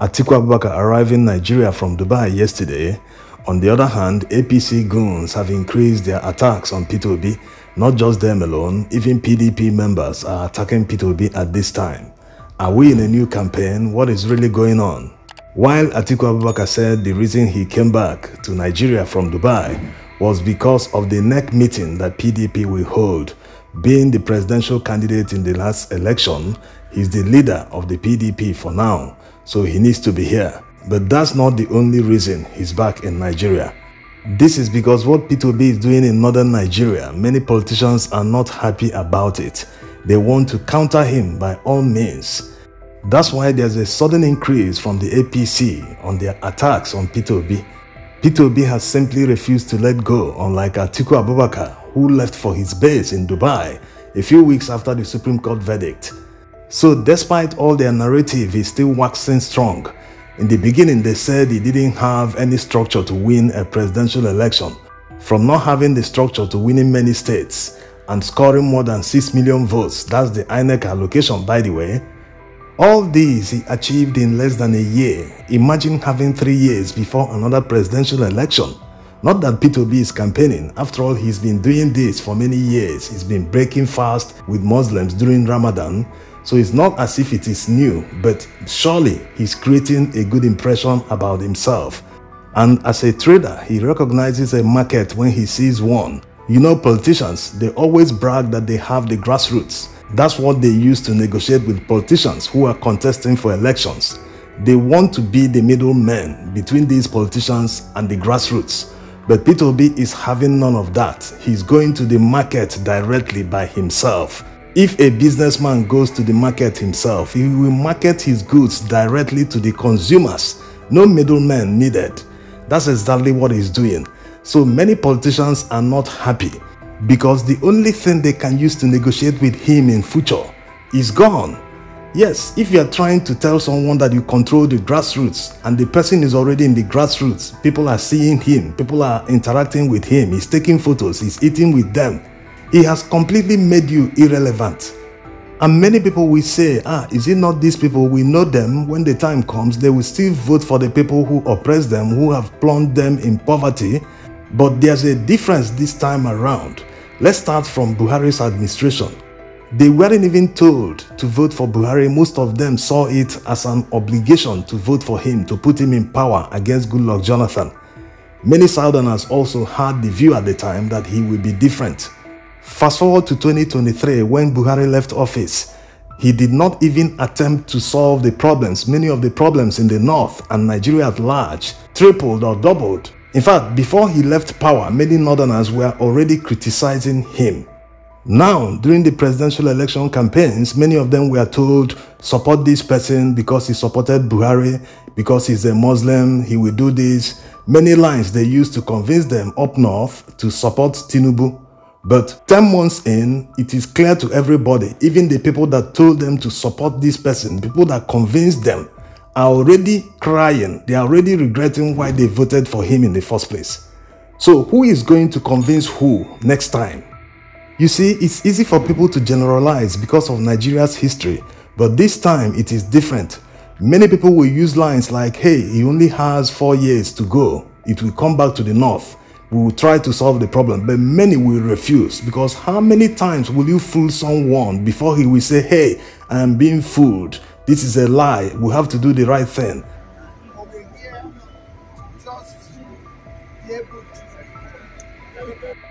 Atiku Abubakar arrived in Nigeria from Dubai yesterday. On the other hand, APC goons have increased their attacks on Peter Obi. Not just them alone, even PDP members are attacking Peter Obi at this time. Are we in a new campaign? What is really going on? While Atiku Abubakar said the reason he came back to Nigeria from Dubai was because of the NEC meeting that PDP will hold. Being the presidential candidate in the last election, he's the leader of the PDP for now so he needs to be here. But that's not the only reason he's back in Nigeria. This is because what Peter Obi is doing in northern Nigeria, many politicians are not happy about it. They want to counter him by all means. That's why there's a sudden increase from the APC on their attacks on Peter Obi. P2B has simply refused to let go, unlike Atiku Abubakar, who left for his base in Dubai a few weeks after the Supreme Court verdict. So despite all their narrative is still waxing strong. In the beginning they said he didn't have any structure to win a presidential election. From not having the structure to winning many states and scoring more than 6 million votes, that's the INEC allocation by the way. All these he achieved in less than a year. Imagine having three years before another presidential election. Not that Peter Obi is campaigning, after all he's been doing this for many years. He's been breaking fast with Muslims during Ramadan so it's not as if it is new, but surely he's creating a good impression about himself. And as a trader, he recognizes a market when he sees one. You know, politicians, they always brag that they have the grassroots. That's what they use to negotiate with politicians who are contesting for elections. They want to be the middlemen between these politicians and the grassroots. But Peter Obi is having none of that. He's going to the market directly by himself. If a businessman goes to the market himself, he will market his goods directly to the consumers. No middleman needed. That's exactly what he's doing. So many politicians are not happy because the only thing they can use to negotiate with him in future is gone. Yes, if you are trying to tell someone that you control the grassroots and the person is already in the grassroots, people are seeing him, people are interacting with him, he's taking photos, he's eating with them, he has completely made you irrelevant. And many people will say, ah, is it not these people? We know them. When the time comes, they will still vote for the people who oppress them, who have plunged them in poverty. But there's a difference this time around. Let's start from Buhari's administration. They weren't even told to vote for Buhari. Most of them saw it as an obligation to vote for him, to put him in power against Goodluck Jonathan. Many Southerners also had the view at the time that he would be different. Fast forward to 2023 when Buhari left office, he did not even attempt to solve the problems. Many of the problems in the north and Nigeria at large tripled or doubled. In fact, before he left power, many northerners were already criticizing him. Now, during the presidential election campaigns, many of them were told, support this person because he supported Buhari, because he's a Muslim, he will do this. Many lines they used to convince them up north to support Tinubu. But 10 months in, it is clear to everybody, even the people that told them to support this person, people that convinced them, are already crying. They are already regretting why they voted for him in the first place. So who is going to convince who next time? You see, it's easy for people to generalize because of Nigeria's history, but this time it is different. Many people will use lines like, hey, he only has four years to go. It will come back to the north we will try to solve the problem, but many will refuse because how many times will you fool someone before he will say, Hey, I am being fooled? This is a lie. We have to do the right thing.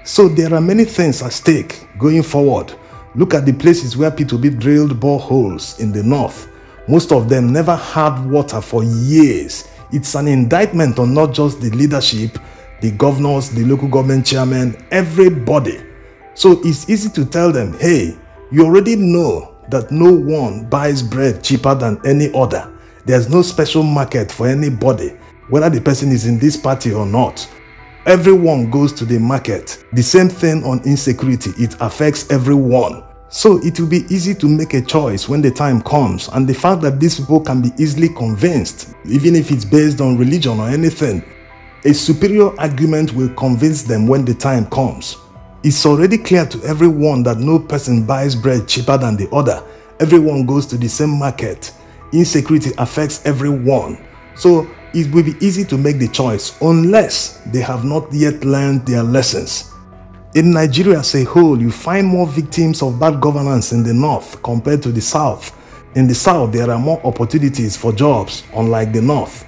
So there are many things at stake going forward. Look at the places where Peter Obi drilled boreholes in the north. Most of them never had water for years. It's an indictment on not just the leadership, the governors, the local government chairman, everybody. So it's easy to tell them, hey, you already know that no one buys bread cheaper than any other. There's no special market for anybody, whether the person is in this party or not. Everyone goes to the market. The same thing on insecurity, it affects everyone. So it will be easy to make a choice when the time comes and the fact that these people can be easily convinced, even if it's based on religion or anything, a superior argument will convince them when the time comes. It's already clear to everyone that no person buys bread cheaper than the other. Everyone goes to the same market. Insecurity affects everyone. So it will be easy to make the choice unless they have not yet learned their lessons. In Nigeria as a whole, you find more victims of bad governance in the north compared to the south. In the south, there are more opportunities for jobs, unlike the north.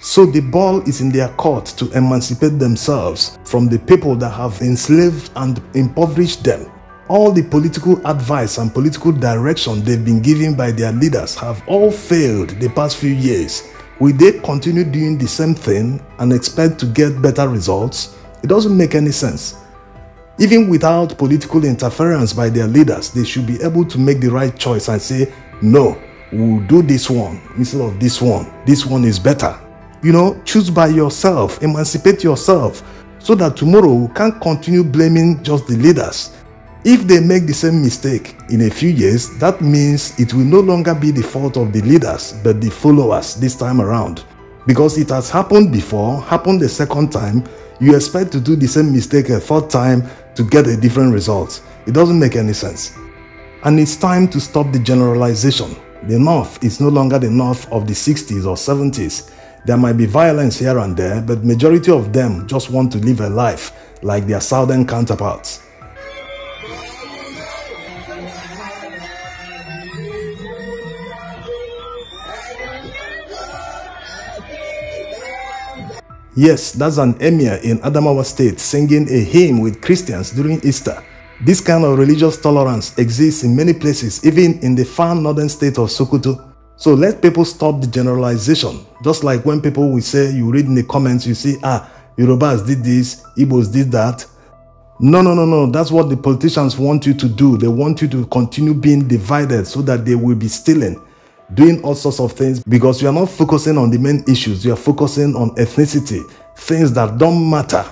So the ball is in their court to emancipate themselves from the people that have enslaved and impoverished them. All the political advice and political direction they've been given by their leaders have all failed the past few years. Will they continue doing the same thing and expect to get better results? It doesn't make any sense. Even without political interference by their leaders, they should be able to make the right choice and say, no, we'll do this one instead of this one. This one is better. You know, choose by yourself, emancipate yourself, so that tomorrow we can't continue blaming just the leaders. If they make the same mistake in a few years, that means it will no longer be the fault of the leaders, but the followers this time around. Because it has happened before, happened the second time, you expect to do the same mistake a third time to get a different result. It doesn't make any sense. And it's time to stop the generalization. The North is no longer the North of the 60s or 70s. There might be violence here and there, but majority of them just want to live a life like their southern counterparts. Yes, that's an emir in Adamawa state singing a hymn with Christians during Easter. This kind of religious tolerance exists in many places, even in the far northern state of Sokoto. So let people stop the generalization. Just like when people will say, you read in the comments, you see, ah, Yorubas did this, Igbos did that. No, no, no, no. That's what the politicians want you to do. They want you to continue being divided so that they will be stealing doing all sorts of things because you are not focusing on the main issues. You are focusing on ethnicity, things that don't matter.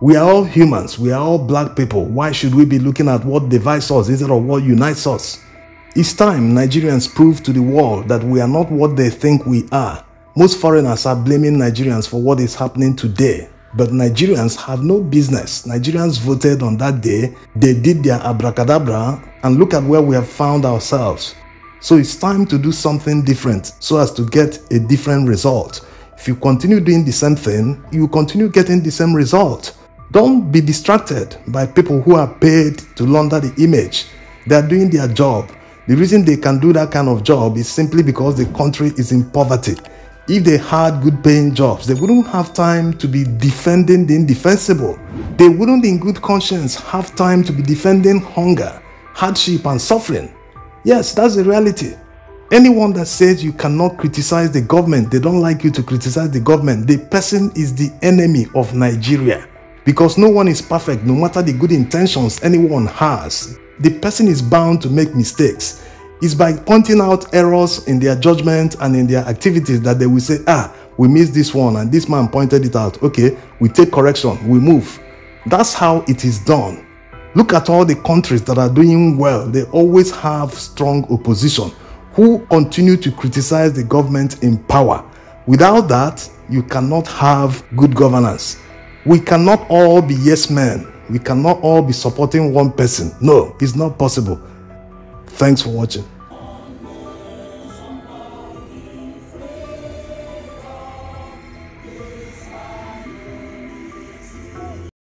We are all humans. We are all black people. Why should we be looking at what divides us instead of what unites us? It's time Nigerians prove to the world that we are not what they think we are. Most foreigners are blaming Nigerians for what is happening today. But Nigerians have no business. Nigerians voted on that day. They did their abracadabra and look at where we have found ourselves. So it's time to do something different so as to get a different result. If you continue doing the same thing, you continue getting the same result. Don't be distracted by people who are paid to launder the image. They are doing their job. The reason they can do that kind of job is simply because the country is in poverty. If they had good paying jobs, they wouldn't have time to be defending the indefensible. They wouldn't in good conscience have time to be defending hunger, hardship and suffering. Yes, that's the reality. Anyone that says you cannot criticize the government, they don't like you to criticize the government, the person is the enemy of Nigeria. Because no one is perfect, no matter the good intentions anyone has. The person is bound to make mistakes. It's by pointing out errors in their judgment and in their activities that they will say, ah, we missed this one and this man pointed it out. Okay, we take correction, we move. That's how it is done. Look at all the countries that are doing well. They always have strong opposition who continue to criticize the government in power. Without that, you cannot have good governance. We cannot all be yes men. We cannot all be supporting one person. No, it's not possible. Thanks for watching.